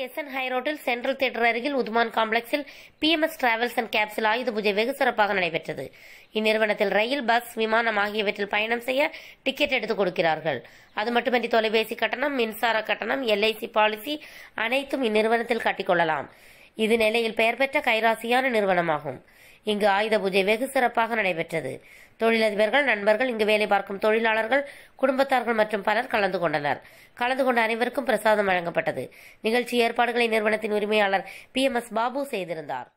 Bison high ரோட்டில் central theatre அருகில் உதுமான் காம்ப்ளெக்ஸில் பிஎம்எஸ் டிராவல்ஸ் அண்ட் கேப்ஸில் ஆயுத பூஜை வெகு சிறப்பாக நடைபெற்றது. இந்நிறுவனத்தில் ரயில் பஸ் விமானம் ஆகியவற்றில் பயணம் செய்ய டிக்கெட் எடுத்துக் கொடுக்கிறார்கள். அது மட்டுமின்றி தொலைபேசி கட்டணம் மின்சார கட்டணம் எல்ஐசி பாலிசி அனைத்தும் இந்நிறுவனத்தில் கட்டிக்கொள்ளலாம். இது நிலையில் பெயர் பெற்ற கைராசியான நிறுவனமாகும். இங்கு ஆயுத பூஜை வெகு சிறப்பாக நடைபெற்றது. தொழிலதிபர்கள் நண்பர்கள் இங்கு வேலை பார்க்கும் தொழிலாளர்கள் குடும்பத்தார்கள் மற்றும் பலர் கலந்து கொண்டனர். கலந்து கொண்ட அனைவருக்கும் பிரசாதம் வழங்கப்பட்டது. நிகழ்ச்சி ஏற்பாடுகளை நிறுவனத்தின் உரிமையாளர் பி எம் எஸ் பாபு செய்திருந்தார்.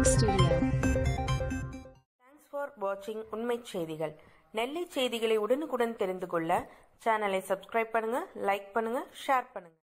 மியூசிக் ஸ்டுடியோ தேங்க்ஸ் ஃபார் வாட்சிங் உண்மை செய்திகள் நெல்லை செய்திகளை உடனுக்குடன் தெரிந்து கொள்ள சேனலை சப்ஸ்கிரைப் பண்ணுங்க லைக் பண்ணுங்க ஷேர் பண்ணுங்க